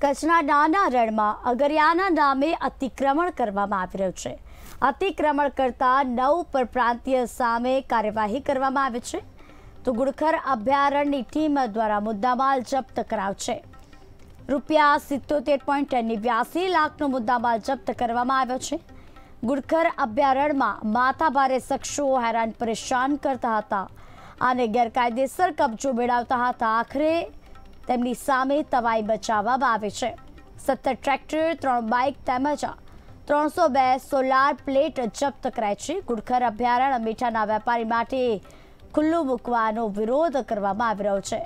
કચ્છના નાના રણમાં અગરિયાના નામે અતિક્રમણ કરવામાં આવી રહ્યું છે. અતિક્રમણ કરતા નવ પરપ્રાંતીય સામે કાર્યવાહી કરવામાં આવી છે. તો ગુડખર અભયારણ્યની ટીમ દ્વારા મુદ્દામાલ જપ્ત કરાવ છે. રૂપિયા સિત્તોતેર પોઈન્ટ નેવ્યાસી લાખનો મુદ્દામાલ જપ્ત કરવામાં આવ્યો છે. ગુડખર અભયારણ્યમાં માથાભારે શખ્સો હેરાન પરેશાન કરતા હતા અને ગેરકાયદેસર કબજો મેળવતા હતા. આખરે તેમની સામે તવાઈ બચાવવામાં આવે છે. સત્તર ટ્રેક્ટર, ત્રણ બાઇક તેમજ ત્રણસો બે સોલાર પ્લેટ જપ્ત કરાય છે. ગુડખર અભયારણ્ય મીઠાના વેપારી માટે ખુલ્લું મૂકવાનો વિરોધ કરવામાં આવી રહ્યો છે.